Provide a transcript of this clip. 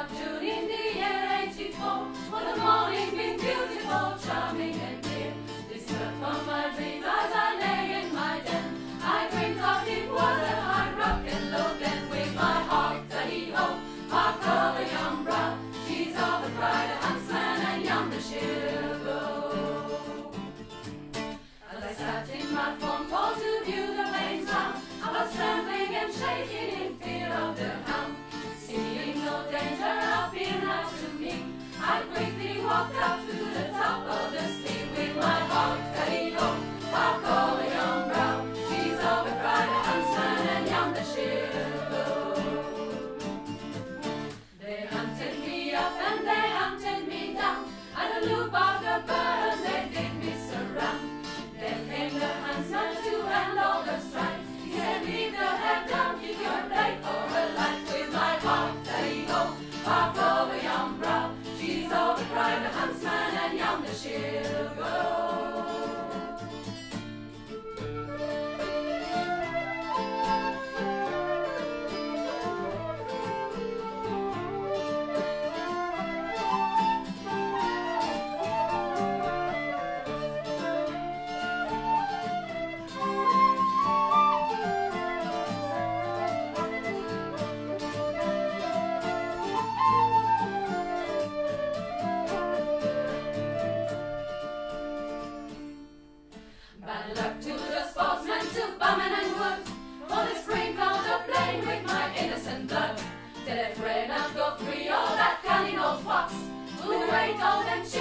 rapture in the air 84 for the walk Let us go free, all that cunning old fox, who ate all them.